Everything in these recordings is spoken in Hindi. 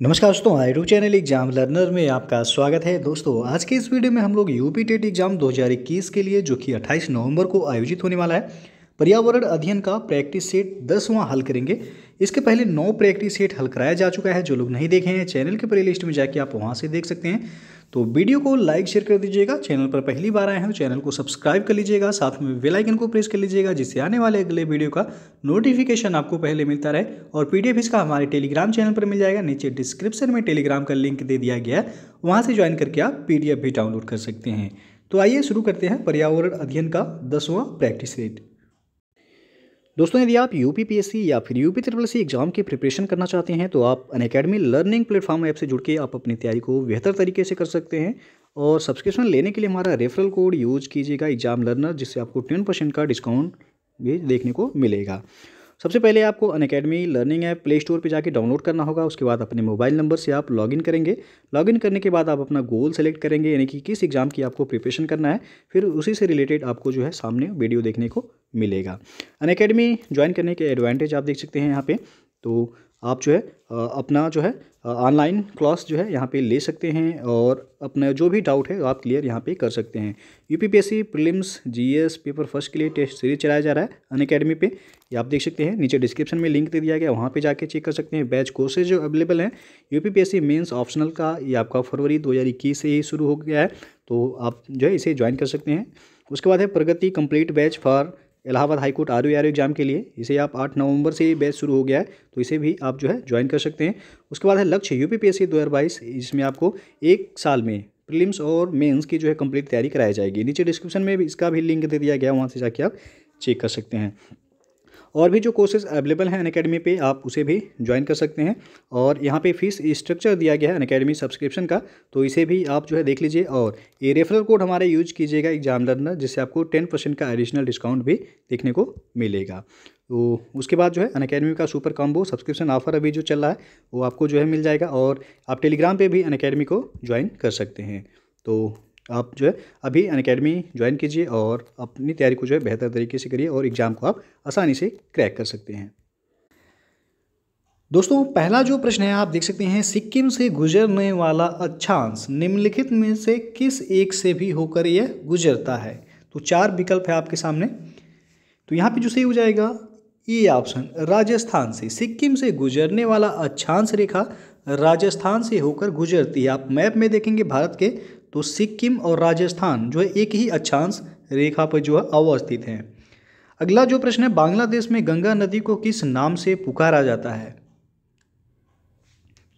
नमस्कार दोस्तों आई चैनल एग्ज़ाम लर्नर में आपका स्वागत है। दोस्तों, आज के इस वीडियो में हम लोग यूपी टेट एग्ज़ाम 2021 के लिए, जो कि 28 नवंबर को आयोजित होने वाला है, पर्यावरण अध्ययन का प्रैक्टिस सेट दसवां हल करेंगे। इसके पहले नौ प्रैक्टिस सेट हल कराया जा चुका है, जो लोग नहीं देखे हैं। चैनल के प्ले लिस्ट में जाके आप वहाँ से देख सकते हैं। तो वीडियो को लाइक, शेयर कर दीजिएगा। चैनल पर पहली बार आए हैं तो चैनल को सब्सक्राइब कर लीजिएगा। साथ में बेल आइकन को प्रेस कर लीजिएगा, जिससे आने वाले अगले वीडियो का नोटिफिकेशन आपको पहले मिलता रहे। और पीडीएफ इसका हमारे टेलीग्राम चैनल पर मिल जाएगा। नीचे डिस्क्रिप्शन में टेलीग्राम का लिंक दे दिया गया है। वहाँ से ज्वाइन करके आप पीडीएफ भी डाउनलोड कर सकते हैं। तो आइए शुरू करते हैं पर्यावरण अध्ययन का दसवां प्रैक्टिस रेट दोस्तों, यदि आप यू पी या फिर U P triple C exam की प्रिपरेशन करना चाहते हैं तो आप Unacademy learning platform app से जुड़ के आप अपनी तैयारी को बेहतर तरीके से कर सकते हैं। और सब्सक्रिप्शन लेने के लिए हमारा रेफरल कोड यूज़ कीजिएगा एग्ज़ाम लर्नर जिससे आपको टेन परसेंट का डिस्काउंट भी देखने को मिलेगा। सबसे पहले आपको Unacademy learning app play store पर जाकर डाउनलोड करना होगा। उसके बाद अपने मोबाइल नंबर से आप लॉगिन करेंगे। लॉगिन करने के बाद आप अपना गोल सेलेक्ट करेंगे, यानी कि किस एग्ज़ाम की आपको प्रिपरेशन करना है। फिर उसी से रिलेटेड आपको जो है सामने वीडियो देखने को मिलेगा। अन अकेडमी ज्वाइन करने के एडवांटेज आप देख सकते हैं यहाँ पे। तो आप जो है अपना जो है ऑनलाइन क्लास जो है यहाँ पे ले सकते हैं और अपना जो भी डाउट है आप क्लियर यहाँ पे कर सकते हैं। U P P S C prelims G S paper first के लिए टेस्ट सीरीज़ चलाया जा रहा है अन अकेडमी पे। ये आप देख सकते हैं, नीचे डिस्क्रिप्शन में लिंक दे दिया गया, वहाँ पे जाके चेक कर सकते हैं। बैच कोर्सेज जो अवेलेबल हैं U P P S C mains optional का, ये आपका फरवरी दो हज़ार इक्कीस से ही शुरू हो गया है। तो आप जो है इसे ज्वाइन कर सकते हैं। उसके बाद है Pragati complete batch for Allahabad high court R U exam के लिए। इसे आप आठ नवंबर से बैच शुरू हो गया है तो इसे भी आप जो है ज्वाइन कर सकते हैं। उसके बाद है लक्ष्य यू पी इसमें आपको एक साल में प्रिलिम्स और मेंस की जो है कंप्लीट तैयारी कराई जाएगी। नीचे डिस्क्रिप्शन में भी इसका भी लिंक दे दिया गया वहाँ से जाके आप चेक कर सकते हैं। और भी जो कोर्सेज अवेलेबल हैं अन पे, आप उसे भी ज्वाइन कर सकते हैं। और यहाँ पे फ़ीस स्ट्रक्चर दिया गया है अन अकेडमी सब्सक्रिप्शन का तो इसे भी आप जो है देख लीजिए और ये रेफरल कोड हमारे यूज़ कीजिएगा एग्ज़ाम लर्नर जिससे आपको टेन परसेंट का एडिशनल डिस्काउंट भी देखने को मिलेगा। तो उसके बाद जो है अन अकेडमी का सुपर कॉम्बो सब्सक्रिप्शन ऑफ़र अभी जो चल रहा है, वो आपको जो है मिल जाएगा और आप टेलीग्राम पे भी अन अकेडमी को ज्वाइन कर सकते हैं। तो आप जो है अभी अन अकेडमी ज्वाइन कीजिए और अपनी तैयारी को जो है बेहतर तरीके से करिए और एग्ज़ाम को आप आसानी से क्रैक कर सकते हैं। दोस्तों, पहला जो प्रश्न है, आप देख सकते हैं, सिक्किम से गुजरने वाला अक्षांश निम्नलिखित में से किस एक से भी होकर यह गुजरता है? तो चार विकल्प है आपके सामने। तो यहाँ पे जो सही हो जाएगा ये ऑप्शन, राजस्थान से। सिक्किम से गुजरने वाला अक्षांश रेखा राजस्थान से होकर गुजरती है। आप मैप में देखेंगे, भारत के तो सिक्किम और राजस्थान जो है एक ही अक्षांश रेखा पर जो है अवस्थित हैं। अगला जो प्रश्न है, बांग्लादेश में गंगा नदी को किस नाम से पुकारा जाता है?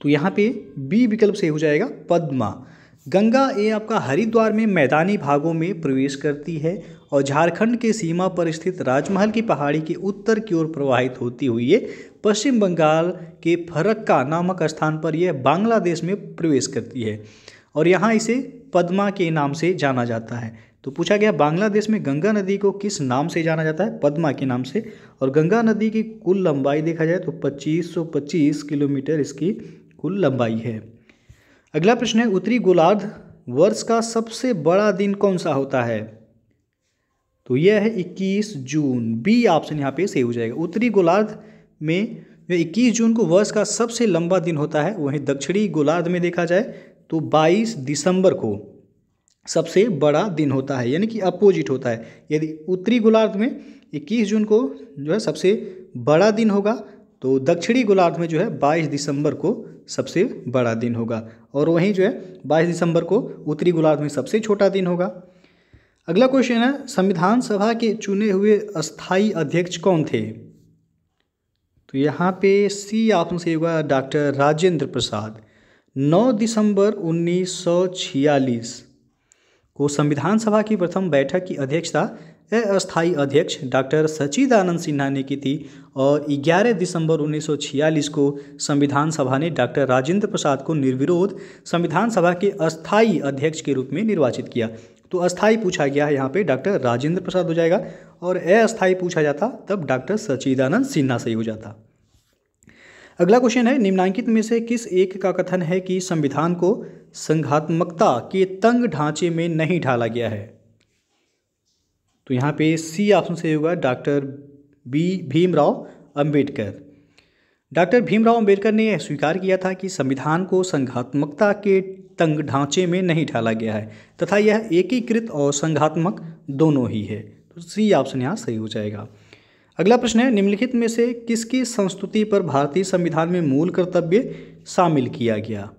तो यहाँ पे बी विकल्प से हो जाएगा, पद्मा। गंगा ये आपका हरिद्वार में मैदानी भागों में प्रवेश करती है और झारखंड के सीमा पर स्थित राजमहल की पहाड़ी के उत्तर की ओर प्रवाहित होती हुई ये पश्चिम बंगाल के फरक्का नामक स्थान पर यह बांग्लादेश में प्रवेश करती है। और यहाँ इसे पद्मा के नाम से जाना जाता है। तो पूछा गया, बांग्लादेश में गंगा नदी को किस नाम से जाना जाता है? पद्मा के नाम से। और गंगा नदी की कुल लंबाई देखा जाए तो 2525 किलोमीटर इसकी कुल लंबाई है। अगला प्रश्न है, उत्तरी गोलार्ध वर्ष का सबसे बड़ा दिन कौन सा होता है? तो यह है 21 जून। बी ऑप्शन यहाँ पे सही हो जाएगा। उत्तरी गोलार्ध में जो 21 जून को वर्ष का सबसे लंबा दिन होता है, वहीं दक्षिणी गोलार्ध में देखा जाए तो 22 दिसंबर को सबसे बड़ा दिन होता है, यानी कि अपोजिट होता है। यदि उत्तरी गोलार्ध में 21 जून को जो है सबसे बड़ा दिन होगा तो दक्षिणी गोलार्ध में जो है 22 दिसंबर को सबसे बड़ा दिन होगा। और वहीं जो है 22 दिसंबर को उत्तरी गोलार्ध में सबसे छोटा दिन होगा। अगला क्वेश्चन है, संविधान सभा के चुने हुए अस्थाई अध्यक्ष कौन थे? तो यहाँ पे सी ऑप्शन से होगा डॉक्टर राजेंद्र प्रसाद। 9 दिसंबर 1946 को संविधान सभा की प्रथम बैठक की अध्यक्षता अस्थायी अध्यक्ष डॉक्टर सचिदानंद सिन्हा ने की थी और 11 दिसंबर 1946 को संविधान सभा ने डॉक्टर राजेंद्र प्रसाद को निर्विरोध संविधान सभा के अस्थायी अध्यक्ष के रूप में निर्वाचित किया। तो अस्थाई पूछा गया है यहाँ पे डॉक्टर राजेंद्र प्रसाद हो जाएगा और अस्थाई पूछा जाता तब डॉक्टर सचिदानंद सिन्हा सही हो जाता। अगला क्वेश्चन है, निम्नांकित में से किस एक का कथन है कि संविधान को संघात्मकता के तंग ढांचे में नहीं ढाला गया है? तो यहाँ पे सी ऑप्शन से होगा doctor B Bhimrao Ambedkar. Doctor Bhimrao Ambedkar ने यह स्वीकार किया था कि संविधान को संघात्मकता के तंग ढांचे में नहीं ढाला गया है, तथा यह एकीकृत और संघात्मक दोनों ही है। तो सी ऑप्शन यहाँ सही हो जाएगा। अगला प्रश्न है, निम्नलिखित में से किसकी संस्तुति पर भारतीय संविधान में मूल कर्तव्य शामिल किया गया?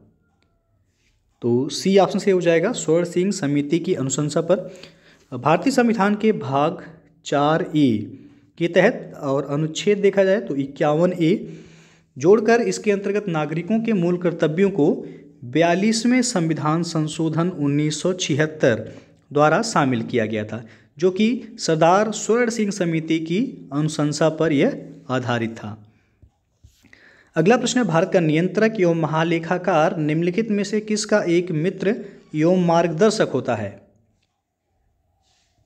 तो सी ऑप्शन से हो जाएगा, स्वर्ण सिंह समिति की अनुशंसा पर। भारतीय संविधान के भाग चार ए के तहत और अनुच्छेद देखा जाए तो इक्यावन ए जोड़कर इसके अंतर्गत नागरिकों के मूल कर्तव्यों को बयालीसवें संविधान संशोधन उन्नीस सौ छिहत्तर द्वारा शामिल किया गया था। जो कि सरदार स्वर्ण सिंह समिति की अनुशंसा पर यह आधारित था। अगला प्रश्न है, भारत का नियंत्रक एवं महालेखाकार निम्नलिखित में से किसका एक मित्र एवं मार्गदर्शक होता है?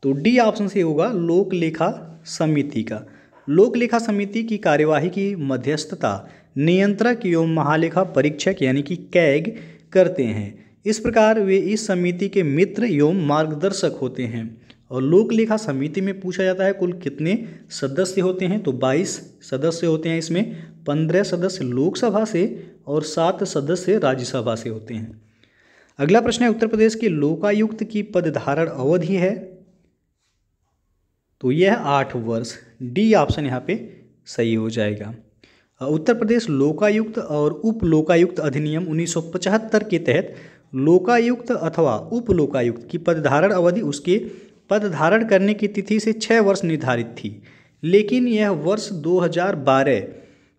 तो डी ऑप्शन से होगा लोक लेखा समिति का। लोक लेखा समिति की कार्यवाही की मध्यस्थता नियंत्रक एवं महालेखा परीक्षक यानी कि कैग करते हैं। इस प्रकार वे इस समिति के मित्र एवं मार्गदर्शक होते हैं। और लोक लेखा समिति में पूछा जाता है कुल कितने सदस्य होते हैं तो 22 सदस्य होते हैं इसमें 15 सदस्य लोकसभा से और सात सदस्य राज्यसभा से होते हैं। अगला प्रश्न है, उत्तर प्रदेश के लोकायुक्त की पदधारण अवधि है तो यह आठ वर्ष। डी ऑप्शन यहाँ पे सही हो जाएगा। उत्तर प्रदेश लोकायुक्त और उप लोकायुक्त अधिनियम 1975 के तहत लोकायुक्त अथवा उप लोकायुक्त की पदधारण अवधि उसके पद धारण करने की तिथि से छः वर्ष निर्धारित थी। लेकिन यह वर्ष 2012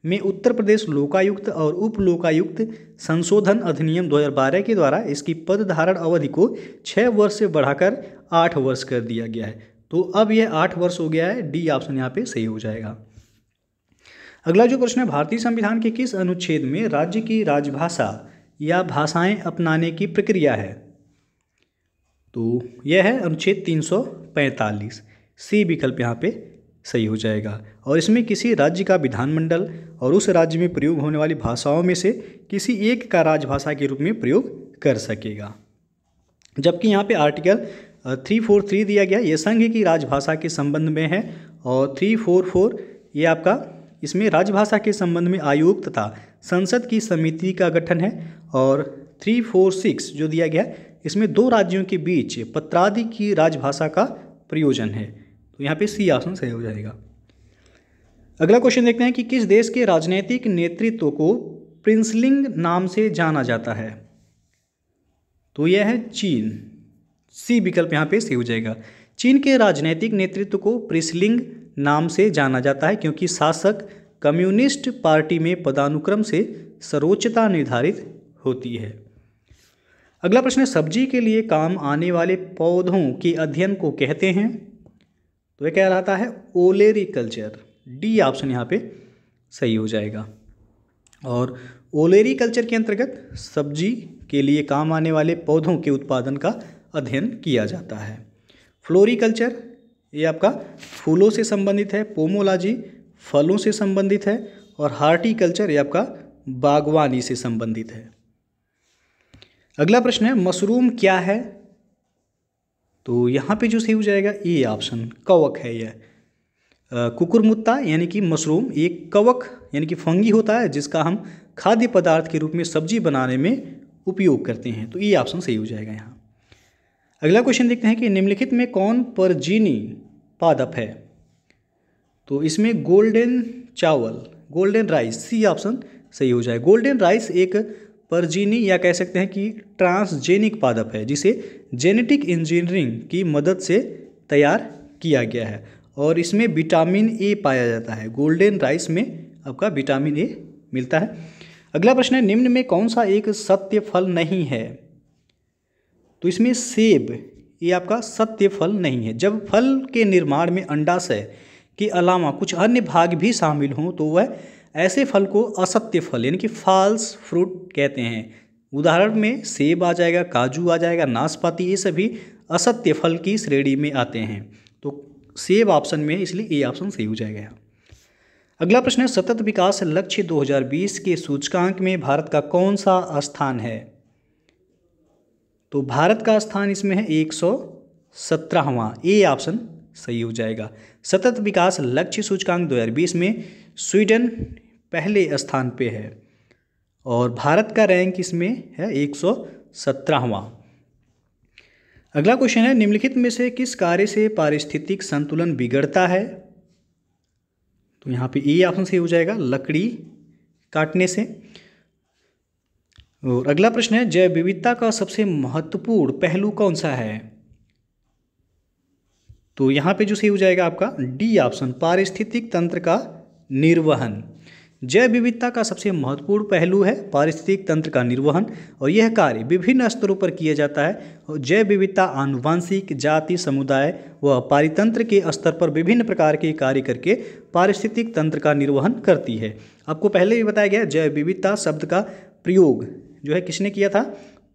में उत्तर प्रदेश लोकायुक्त और उप लोकायुक्त संशोधन अधिनियम 2012 के द्वारा इसकी पद धारण अवधि को छः वर्ष से बढ़ाकर आठ वर्ष कर दिया गया है। तो अब यह आठ वर्ष हो गया है। डी ऑप्शन यहाँ पे सही हो जाएगा। अगला जो प्रश्न है, भारतीय संविधान के किस अनुच्छेद में राज्य की राजभाषा या भाषाएँ अपनाने की प्रक्रिया है? तो यह है अनुच्छेद 345 सी विकल्प यहाँ पे सही हो जाएगा। और इसमें किसी राज्य का विधानमंडल और उस राज्य में प्रयोग होने वाली भाषाओं में से किसी एक का राजभाषा के रूप में प्रयोग कर सकेगा। जबकि यहाँ पे आर्टिकल थ्री फोर थ्री दिया गया, ये संघ की राजभाषा के संबंध में है और थ्री फोर फोर ये आपका इसमें राजभाषा के संबंध में आयोग तथा संसद की समिति का गठन है और थ्री फोर सिक्स जो दिया गया इसमें दो राज्यों के बीच पत्रादि की राजभाषा का प्रयोजन है। तो यहाँ पे सी ऑप्शन सही हो जाएगा। अगला क्वेश्चन देखते हैं कि किस देश के राजनीतिक नेतृत्व को प्रिंसलिंग नाम से जाना जाता है? तो यह है चीन। सी विकल्प यहाँ पे सही हो जाएगा। चीन के राजनीतिक नेतृत्व को प्रिसलिंग नाम से जाना जाता है क्योंकि शासक कम्युनिस्ट पार्टी में पदानुक्रम से सर्वोच्चता निर्धारित होती है। अगला प्रश्न है, सब्ज़ी के लिए काम आने वाले पौधों के अध्ययन को कहते हैं? तो यह क्या रहता है? ओलेरिकल्चर। डी ऑप्शन यहाँ पे सही हो जाएगा। और ओलेरिकल्चर के अंतर्गत सब्ज़ी के लिए काम आने वाले पौधों के उत्पादन का अध्ययन किया जाता है। फ्लोरिकल्चर, ये आपका फूलों से संबंधित है, पोमोलॉजी फलों से संबंधित है, और हार्टिकल्चर, ये आपका बागवानी से संबंधित है। अगला प्रश्न है, मशरूम क्या है? तो यहाँ पे जो सही हो जाएगा, ए ऑप्शन कवक है यह। कुकुरमुत्ता यानी कि मशरूम, एक कवक यानी कि फंगी होता है, जिसका हम खाद्य पदार्थ के रूप में सब्ज़ी बनाने में उपयोग करते हैं। तो ये ऑप्शन सही हो जाएगा यहाँ। अगला क्वेश्चन देखते हैं कि निम्नलिखित में कौन परजीनी पादप है? तो इसमें गोल्डन चावल गोल्डन राइस सी ऑप्शन सही हो जाए। गोल्डन राइस एक परजीनी या कह सकते हैं कि ट्रांसजेनिक पादप है, जिसे जेनेटिक इंजीनियरिंग की मदद से तैयार किया गया है। और इसमें विटामिन ए पाया जाता है। गोल्डन राइस में आपका विटामिन ए मिलता है। अगला प्रश्न है, निम्न में कौन सा एक सत्य फल नहीं है? तो इसमें सेब, ये आपका सत्य फल नहीं है। जब फल के निर्माण में अंडाशय के अलावा कुछ अन्य भाग भी शामिल हों तो वह ऐसे फल को असत्य फल, यानी कि फॉल्स फ्रूट कहते हैं। उदाहरण में सेब आ जाएगा, काजू आ जाएगा, नाशपाती, ये सभी असत्य फल की श्रेणी में आते हैं। तो सेब ऑप्शन में इसलिए ए ऑप्शन सही हो जाएगा। अगला प्रश्न है, सतत विकास लक्ष्य 2020 के सूचकांक में भारत का कौन सा स्थान है? तो भारत का स्थान इसमें है एक सौ सत्रहवां। ए ऑप्शन सही हो जाएगा। सतत विकास लक्ष्य सूचकांक 2020 में स्वीडन पहले स्थान पे है। और भारत का रैंक इसमें है एक सौ सत्रहवां। अगला क्वेश्चन है, निम्नलिखित में से किस कार्य से पारिस्थितिक संतुलन बिगड़ता है? तो यहाँ पे ए ऑप्शन सही हो जाएगा, लकड़ी काटने से। और अगला प्रश्न है, जैव विविधता का सबसे महत्वपूर्ण पहलू कौन सा है? तो यहाँ पे जो सही हो जाएगा आपका डी ऑप्शन पारिस्थितिक तंत्र का निर्वहन। जैव विविधता का सबसे महत्वपूर्ण पहलू है पारिस्थितिक तंत्र का निर्वहन, और यह कार्य विभिन्न स्तरों पर किया जाता है। और जैव विविधता, आनुवांशिक, जाति, समुदाय व पारितंत्र के स्तर पर विभिन्न प्रकार के कार्य करके पारिस्थितिक तंत्र का निर्वहन करती है। आपको पहले भी बताया गया जैव विविधता शब्द का प्रयोग जो है किसने किया था?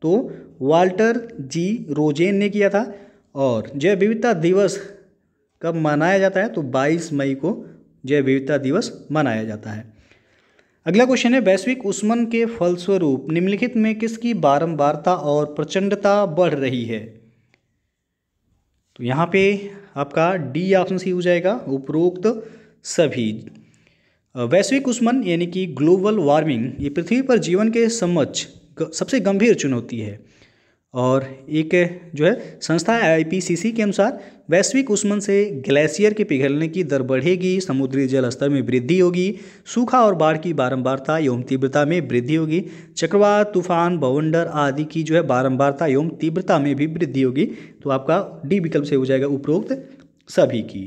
तो वाल्टर जी रोजेन ने किया था, और जैव विविधता दिवस कब मनाया जाता है? तो 22 मई को जैव विविधता दिवस मनाया जाता है। अगला क्वेश्चन है, वैश्विक उष्मन के फलस्वरूप निम्नलिखित में किसकी बारंबारता और प्रचंडता बढ़ रही है? तो यहाँ पे आपका डी ऑप्शन सी हो जाएगा, उपरोक्त सभी। वैश्विक उष्मन यानी कि ग्लोबल वार्मिंग ये पृथ्वी पर जीवन के समक्ष सबसे गंभीर चुनौती है। और एक जो है संस्था आईपीसीसी के अनुसार, वैश्विक उष्मन से ग्लेशियर के पिघलने की दर बढ़ेगी, समुद्री जल स्तर में वृद्धि होगी, सूखा और बाढ़ की बारंबारता एवं तीव्रता में वृद्धि होगी, चक्रवात, तूफ़ान, बवंडर आदि की जो है बारंबारता एवं तीव्रता में भी वृद्धि होगी तो आपका डी विकल्प से हो जाएगा उपरोक्त सभी की।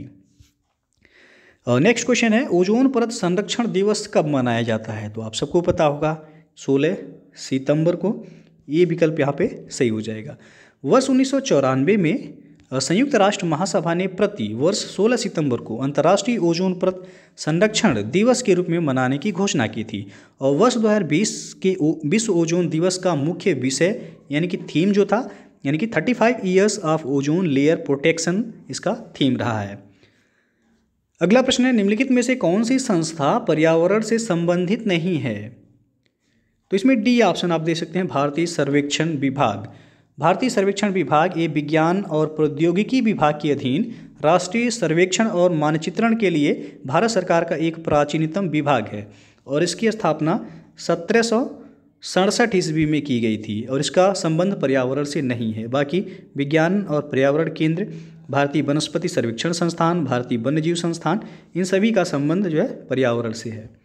नेक्स्ट क्वेश्चन है, ओजोन परत संरक्षण दिवस कब मनाया जाता है? तो आप सबको पता होगा, सोलह सितंबर को। ये विकल्प यहाँ पे सही हो जाएगा। वर्ष उन्नीस सौ चौरानवे में संयुक्त राष्ट्र महासभा ने प्रति वर्ष 16 सितंबर को अंतर्राष्ट्रीय ओजोन परत संरक्षण दिवस के रूप में मनाने की घोषणा की थी। और वर्ष 2020 के विश्व ओजोन दिवस का मुख्य विषय यानी कि थीम जो था, यानी कि 35 five years of ozone layer protection इसका थीम रहा है। अगला प्रश्न है, निम्नलिखित में से कौन सी संस्था पर्यावरण से संबंधित नहीं है? तो इसमें डी ऑप्शन आप दे सकते हैं, भारतीय सर्वेक्षण विभाग। भारतीय सर्वेक्षण विभाग ये विज्ञान और प्रौद्योगिकी विभाग के अधीन राष्ट्रीय सर्वेक्षण और मानचित्रण के लिए भारत सरकार का एक प्राचीनतम विभाग है और इसकी स्थापना सत्रह सौ सड़सठ ईस्वी में की गई थी और इसका संबंध पर्यावरण से नहीं है। बाकी विज्ञान और पर्यावरण केंद्र, भारतीय वनस्पति सर्वेक्षण संस्थान, भारतीय वन्यजीव संस्थान, इन सभी का संबंध जो है पर्यावरण से है।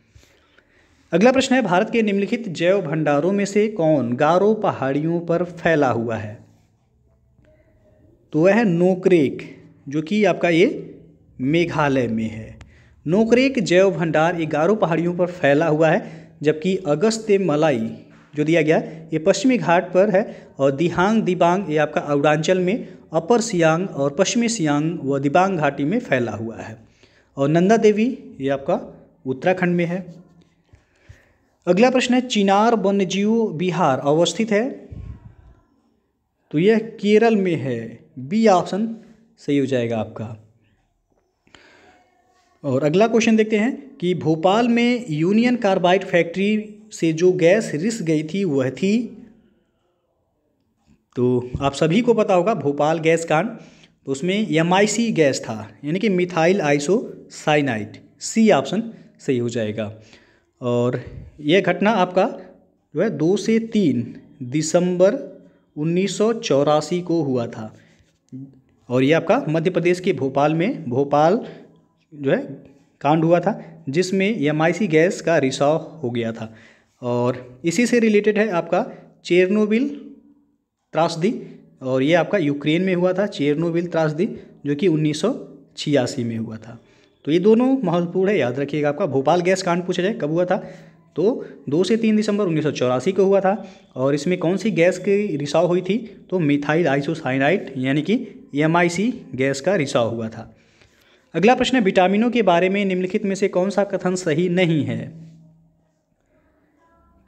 अगला प्रश्न है, भारत के निम्नलिखित जैव भंडारों में से कौन गारो पहाड़ियों पर फैला हुआ है? तो वह है नोकरेक, जो कि आपका ये मेघालय में है। नोकरेक जैव भंडार ये गारो पहाड़ियों पर फैला हुआ है, जबकि अगस्त मलाई, जो दिया गया, ये पश्चिमी घाट पर है, और दिहांग दिबांग ये आपका अरुणाचल में, अपर सियांग और पश्चिमी सियांग व दिबांग घाटी में फैला हुआ है। और नंदा देवी ये आपका उत्तराखंड में है। अगला प्रश्न है, चिनार वन्यजीव बिहार अवस्थित है? तो यह केरल में है। बी ऑप्शन सही हो जाएगा आपका। और अगला क्वेश्चन देखते हैं कि भोपाल में यूनियन कार्बाइड फैक्ट्री से जो गैस रिस गई थी, वह थी? तो आप सभी को पता होगा, भोपाल गैस कांड तो उसमें एमआईसी गैस था, यानी कि methyl isocyanide C option सही हो जाएगा। और यह घटना आपका जो है दो से तीन दिसंबर उन्नीस सौ चौरासी को हुआ था। और ये आपका मध्य प्रदेश के भोपाल में, भोपाल जो है कांड हुआ था, जिसमें एमआईसी गैस का रिसाव हो गया था। और इसी से रिलेटेड है आपका चेरनोबिल त्रासदी और ये आपका यूक्रेन में हुआ था, चेरनोबिल त्रासदी, जो कि उन्नीस सौ छियासी में हुआ था। तो ये दोनों महत्वपूर्ण है, याद रखिएगा आपका। भोपाल गैस कांड पूछा जाए, कब हुआ था? तो दो से तीन दिसंबर उन्नीस सौ चौरासी को हुआ था, और इसमें कौन सी गैस की रिसाव हुई थी? तो मिथाइल आइसोसाइनाइड, यानी कि एम गैस का रिसाव हुआ था। अगला प्रश्न है, विटामिनों के बारे में निम्नलिखित में से कौन सा कथन सही नहीं है?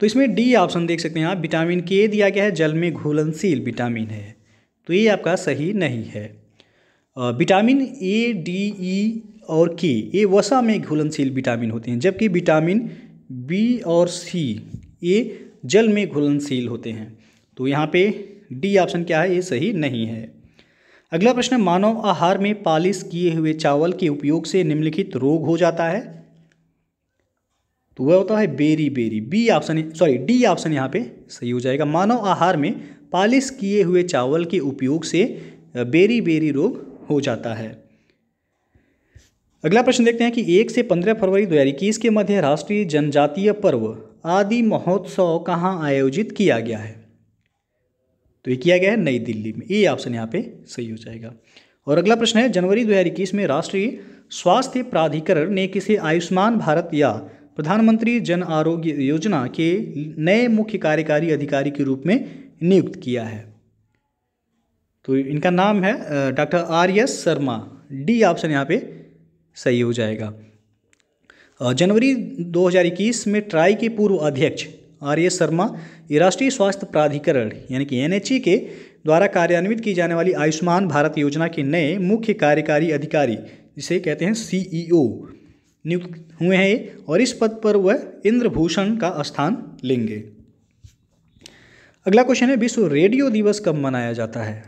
तो इसमें डी ऑप्शन देख सकते हैं आप। विटामिन के दिया गया है, जल में घुलनशील विटामिन है। तो ये आपका सही नहीं है। विटामिन ए डी ई और के। ये वसा में घुलनशील विटामिन होते हैं, जबकि विटामिन बी और सी ये जल में घुलनशील होते हैं। तो यहाँ पे डी ऑप्शन क्या है? ये सही नहीं है। अगला प्रश्न, मानव आहार में पालिश किए हुए चावल के उपयोग से निम्नलिखित रोग हो जाता है? तो वह होता है beriberi. B option, sorry, D option यहाँ पे सही हो जाएगा। मानव आहार में पालिश किए हुए चावल के उपयोग से बेरी बेरी रोग हो जाता है। अगला प्रश्न देखते हैं कि एक से पंद्रह फरवरी दो हज़ार इक्कीस के मध्य राष्ट्रीय जनजातीय पर्व आदि महोत्सव कहाँ आयोजित किया गया है? तो ये किया गया है नई दिल्ली में। ये ऑप्शन यहाँ पे सही हो जाएगा। और अगला प्रश्न है, जनवरी 2021 में राष्ट्रीय स्वास्थ्य प्राधिकरण ने किसे आयुष्मान भारत या प्रधानमंत्री जन आरोग्य योजना के नए मुख्य कार्यकारी अधिकारी के रूप में नियुक्त किया है? तो इनका नाम है doctor R S Sharma. D option यहाँ पे सही हो जाएगा। जनवरी 2021 में ट्राई के पूर्व अध्यक्ष आर एस शर्मा राष्ट्रीय स्वास्थ्य प्राधिकरण यानी कि एन के द्वारा कार्यान्वित की जाने वाली आयुष्मान भारत योजना के नए मुख्य कार्यकारी अधिकारी, जिसे कहते हैं सीईओ नियुक्त हुए हैं और इस पद पर वह इंद्रभूषण का स्थान लेंगे। अगला क्वेश्चन है, विश्व रेडियो दिवस कब मनाया जाता है?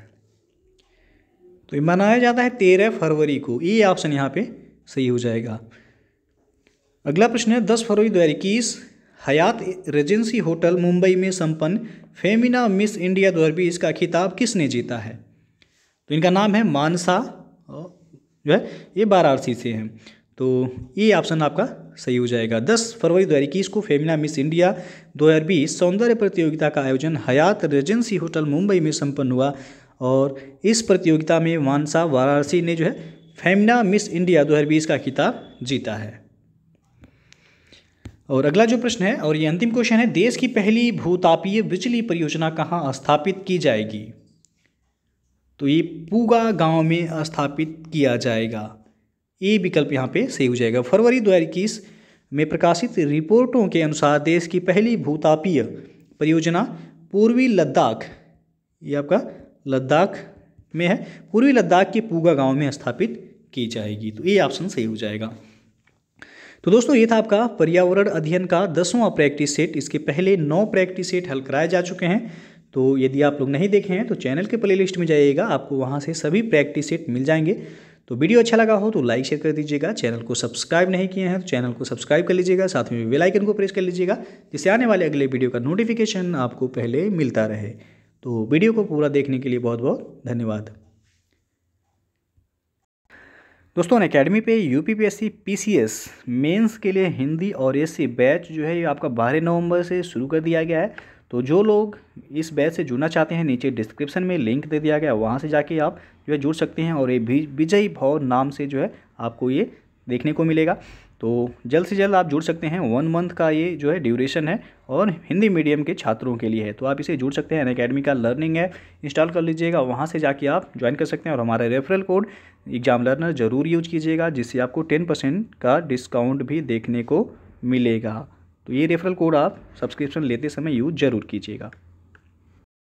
तो मनाया जाता है तेरह फरवरी को। ये ऑप्शन यहाँ पे सही हो जाएगा। अगला प्रश्न है, दस फरवरी दो हज़ार इक्कीस, हयात रेजेंसी होटल मुंबई में संपन्न फेमिना मिस इंडिया दो हज़ार बीस का खिताब किसने जीता है? तो इनका नाम है मानसा जो है, ये वाराणसी से हैं। तो ये ऑप्शन आपका सही हो जाएगा। दस फरवरी दो हज़ार इक्कीस को फेमिना मिस इंडिया दो हज़ार बीस सौंदर्य प्रतियोगिता का आयोजन हयात रेजेंसी होटल मुंबई में संपन्न हुआ और इस प्रतियोगिता में मानसा, वाराणसी ने जो है फेमिना मिस इंडिया 2020 का खिताब जीता है। और अगला जो प्रश्न है, और ये अंतिम क्वेश्चन है, देश की पहली भूतापीय बिजली परियोजना कहाँ स्थापित की जाएगी? तो ये पूगा गाँव में स्थापित किया जाएगा। ये विकल्प यहाँ पे सही हो जाएगा। फरवरी दो हज़ार इक्कीस में प्रकाशित रिपोर्टों के अनुसार देश की पहली भूतापीय परियोजना पूर्वी लद्दाख, ये आपका लद्दाख में है, पूर्वी लद्दाख के पूगा गाँव में स्थापित की जाएगी तो ये ऑप्शन सही हो जाएगा। तो दोस्तों, ये था आपका पर्यावरण अध्ययन का दसवां प्रैक्टिस सेट इसके पहले नौ प्रैक्टिस सेट हल कराए जा चुके हैं। तो यदि आप लोग नहीं देखे हैं तो चैनल के प्लेलिस्ट में जाइएगा, आपको वहाँ से सभी प्रैक्टिस सेट मिल जाएँगे। तो वीडियो अच्छा लगा हो तो लाइक शेयर कर दीजिएगा। चैनल को सब्सक्राइब नहीं किए हैं तो चैनल को सब्सक्राइब कर लीजिएगा। साथ में बेल आइकन को प्रेस कर लीजिएगा, जिससे आने वाले अगले वीडियो का नोटिफिकेशन आपको पहले मिलता रहे। तो वीडियो को पूरा देखने के लिए बहुत बहुत धन्यवाद। दोस्तों अकेडमी पे U P P S C P C S mains के लिए हिंदी और एस सी बैच जो है, ये आपका बारह नवंबर से शुरू कर दिया गया है। तो जो लोग इस बैच से जुड़ना चाहते हैं, नीचे डिस्क्रिप्शन में लिंक दे दिया गया है, वहाँ से जाके आप जो है जुड़ सकते हैं और ये विजय भाव नाम से जो है, आपको ये देखने को मिलेगा। तो जल्द से जल्द आप जुड़ सकते हैं वन मंथ का ये जो है ड्यूरेशन है और हिंदी मीडियम के छात्रों के लिए है। तो आप इसे जुड़ सकते हैं अकेडमी का लर्निंग है इंस्टॉल कर लीजिएगा, वहाँ से जाके आप ज्वाइन कर सकते हैं और हमारा रेफरल कोड एग्ज़ाम लर्नर ज़रूर यूज़ कीजिएगा, जिससे आपको टेन परसेंट का डिस्काउंट भी देखने को मिलेगा। तो ये रेफरल कोड आप सब्सक्रिप्शन लेते समय यूज़ ज़रूर कीजिएगा।